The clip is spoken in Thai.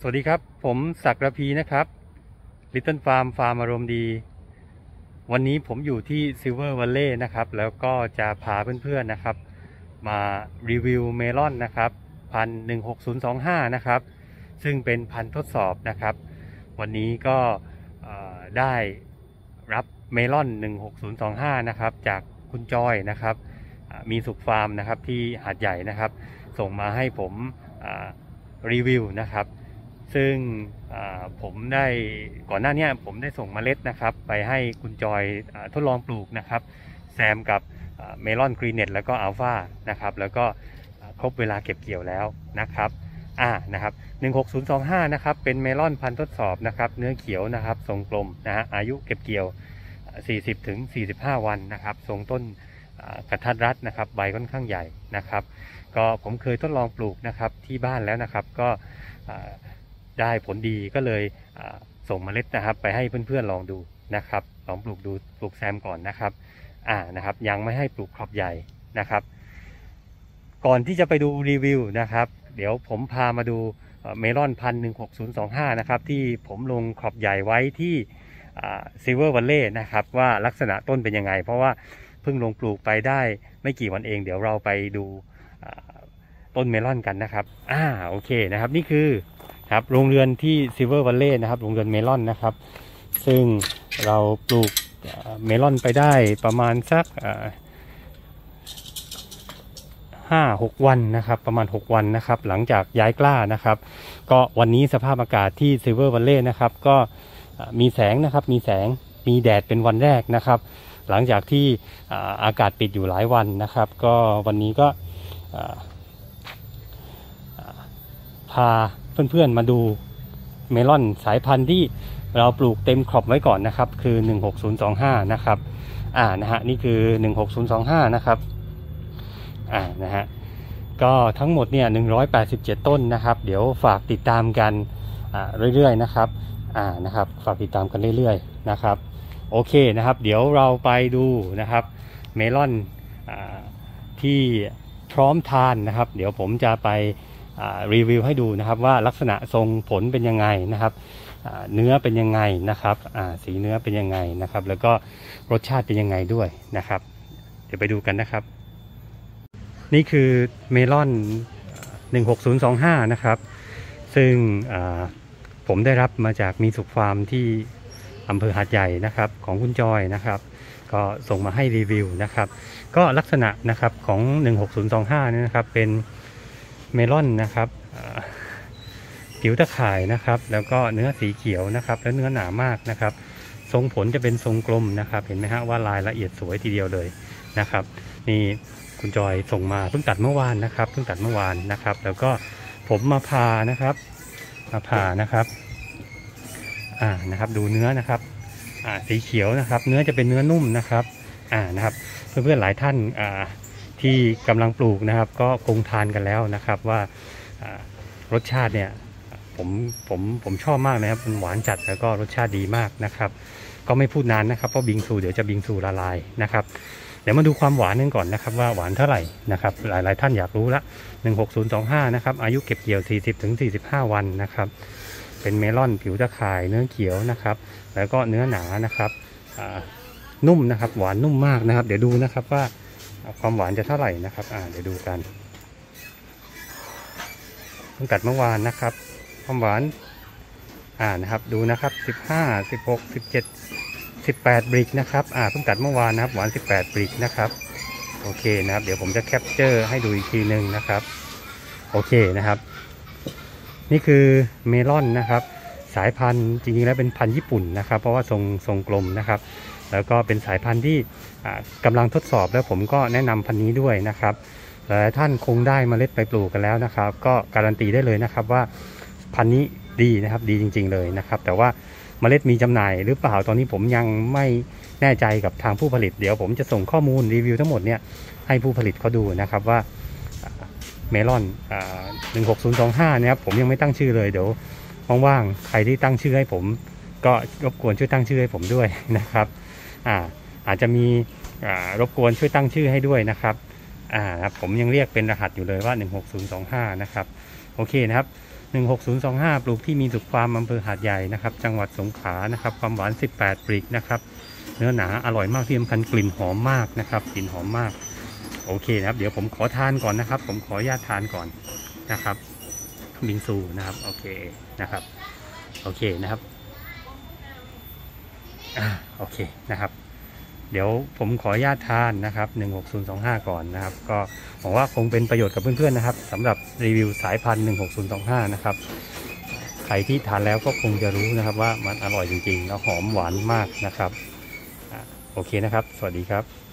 สวัสดีครับ ผมศักดิ์ระพีนะครับ Little Farm ฟาร์มอารมณ์ดี วันนี้ผมอยู่ที่ Silver Valley นะครับ แล้วก็จะพาเพื่อนๆนะครับ มารีวิวเมลอนนะครับพันหนึ่งหกศูนย์สองห้านะครับ ซึ่งเป็นพันทดสอบนะครับ วันนี้ก็ได้รับเมลอน 16025 นะครับ จากคุณจอยนะครับ มีสุขฟาร์มนะครับที่หาดใหญ่นะครับ ส่งมาให้ผมรีวิวนะครับ ซึ่งผมได้ก่อนหน้านี้ผมได้ส่งเมล็ดนะครับ ไปให้คุณจอยอทดลองปลูกนะครับ แซมกับเมลอนกรีเน็ตแล้วก็อัลฟานะครับ แล้วก็ครบเวลาเก็บเกี่ยวแล้วนะครับอ่านะครับ16025นะครับ เป็นเมลอนพันทดสอบนะครับ เนื้อเขียวนะครับ ทรงกลมนะฮะอายุเก็บเกี่ยว 40ถึง45 วันนะครับ ทรงต้นกระทัดรัดนะครับ ใบค่อนข้างใหญ่นะครับ ก็ผมเคยทดลองปลูกนะครับที่บ้านแล้วนะครับ ก็ ได้ผลดีก็เลยส่งเมล็ดนะครับ ไปให้เพื่อนๆลองดูนะครับ ลองปลูกดูปลูกแซมก่อนนะครับอ่านะครับ ยังไม่ให้ปลูกครอบใหญ่นะครับ ก่อนที่จะไปดูรีวิวนะครับ เดี๋ยวผมพามาดูเมลอนพันหนึ่งหกศูนย์สองห้านะครับที่ผมลงขอบใหญ่ไว้ที่ซิเวอร์วัลเล่นะครับว่าลักษณะต้นเป็นยังไง เพราะว่าเพิ่งลงปลูกไปได้ไม่กี่วันเอง เดี๋ยวเราไปดูต้นเมลอนกันนะครับ อ่าโอเคนะครับ นี่คือ ครับโรงเรือนที่ซิเวอร์วัลเล่นะครับโรงเรือนเมลอนนะครับ ซึ่งเราปลูกเมลอนไปได้ประมาณสักห้าหกวันนะครับประมาณ 6 วันนะครับ หลังจากย้ายกล้านะครับ ก็วันนี้สภาพอากาศที่ซิเวอร์วัลเล่นะครับก็มีแสงนะครับมีแสงมีแดดเป็นวันแรกนะครับ หลังจากที่อากาศปิดอยู่หลายวันนะครับ ก็วันนี้ก็พา เพื่อนๆมาดูเมลอนสายพันธุ์ที่เราปลูกเต็ม crop ไว้ก่อนนะครับ คือ 16025 นะครับอ่านะฮะนี่คือ 16025 นะครับอ่านะฮะก็ทั้งหมดเนี่ย 187 ต้นนะครับ เดี๋ยวฝากติดตามกันอ่าเรื่อยๆนะครับอ่านะครับ ฝากติดตามกันเรื่อยๆนะครับ โอเคนะครับ เดี๋ยวเราไปดูนะครับเมลอนอาที่พร้อมทานนะครับ เดี๋ยวผมจะไป รีวิวให้ดูนะครับว่าลักษณะทรงผลเป็นยังไงนะครับเนื้อเป็นยังไงนะครับสีเนื้อเป็นยังไงนะครับ แล้วก็รสชาติเป็นยังไงด้วยนะครับ เดี๋ยวไปดูกันนะครับ นี่คือเมลอน 16025 นะครับ ซึ่งผมได้รับมาจากมีสุขฟาร์มที่อำเภอหาดใหญ่นะครับของคุณจอยนะครับ ก็ส่งมาให้รีวิวนะครับ ก็ลักษณะนะครับของ 16025นี่นะครับเป็น เมลอนนะครับผิวตะข่ายนะครับ แล้วก็เนื้อสีเขียวนะครับ และเนื้อหนามากนะครับ ทรงผลจะเป็นทรงกลมนะครับ เห็นไหมฮะว่าลายละเอียดสวยทีเดียวเลยนะครับ นี่คุณจอยส่งมาเพิ่งตัดเมื่อวานนะครับเพิ่งตัดเมื่อวานนะครับ แล้วก็ผมมาผ่านะครับ มาผ่านะครับอ่านะครับดูเนื้อนะครับอ่าสีเขียวนะครับ เนื้อจะเป็นเนื้อนุ่มนะครับอ่านะครับ เพื่อนๆหลายท่านอ่า ที่กำลังปลูกนะครับ ก็คงทานกันแล้วนะครับว่ารสชาติเนี่ยผมผมผมชอบมากนะครับมันหวานจัดแล้วก็รสชาติดีมากนะครับ ก็ไม่พูดนานนะครับเพราะบิงซูเดี๋ยวจะบิงซูละลายนะครับเดี๋ยวมาดูความหวานกันก่อนนะครับว่าหวานเท่าไหร่นะครับหลายๆ ท่านอยากรู้ละ16025นะครับอายุเก็บเกี่ยว 40ถึง45 วันนะครับเป็นเมลอนผิวตะข่ายเนื้อเขียวนะครับ แล้วก็เนื้อหนานะครับนุ่มนะครับ หวานนุ่มมากนะครับ เดี๋ยวดูนะครับว่า ความหวานจะเท่าไหร่นะครับ อ่าเดี๋ยวดูกันเพิ่งตัดเมื่อวานนะครับ ความหวาน อ่านะครับ ดูนะครับ15 16 17 18บริกนะครับ อ่าเพิ่งตัดเมื่อวานนะครับ หวาน18บริกนะครับ โอเคนะครับ เดี๋ยวผมจะแคปเจอร์ให้ดูอีกทีหนึ่งนะครับ โอเคนะครับ นี่คือเมลอนนะครับ สายพันธุ์จริงๆแล้วเป็นพันธุ์ญี่ปุ่นนะครับ เพราะว่าทรงทรงกลมนะครับ แล้วก็เป็นสายพันธุ์ที่อ่ากำลังทดสอบแล้วผมก็แนะนำพันธุ์นี้ด้วยนะครับหลายท่านคงได้เมล็ดไปปลูกกันแล้วนะครับ ก็การันตีได้เลยนะครับว่าพันธุ์นี้ดีนะครับดีจริง ๆเลยนะครับ แต่ว่าเมล็ดมีจำหน่ายหรือเปล่าตอนนี้ผมยังไม่แน่ใจกับทางผู้ผลิตเดี๋ยวผมจะส่งข้อมูลรีวิวทั้งหมดเนี่ยให้ผู้ผลิตเขาดูนะครับว่าเมลอนหนึ่งหกศูนย์สองห้านี่ยครับผมยังไม่ตั้งชื่อเลยเดี๋ยวว่างๆใครที่ตั้งชื่อให้ผม ก็รบกวนช่วยตั้งชื่อให้ผมด้วยนะครับ อ่าอาจจะมีรบกวนช่วยตั้งชื่อให้ด้วยนะครับอ่าครับผมยังเรียกเป็นรหัสอยู่เลยว่า 16025 นะครับ โอเคนะครับ 16025 ปลูกที่มีสุขฟามอำเภอหาดใหญ่นะครับ จังหวัดสงขลานะครับ ความหวาน 18ปริกนะครับ เนื้อหนาอร่อยมากที่สำคัญกลิ่นหอมมากนะครับ กลิ่นหอมมาก โอเคนะครับ เดี๋ยวผมขอทานก่อนนะครับ ผมขอญาตทานก่อนนะครับบิงซูนะครับ โอเคนะครับ โอเคนะครับ อ่าโอเคนะครับ เดี๋ยวผมขออนุญาตทานนะครับ16025 ก่อนนะครับ ก็หวังว่าคงเป็นประโยชน์กับเพื่อนๆนะครับสำหรับรีวิวสายพันธุ์16025 นะครับใครที่ทานแล้วก็คงจะรู้นะครับว่ามันอร่อยจริงๆ แล้วหอมหวานมากนะครับอะโอเคนะครับ สวัสดีครับ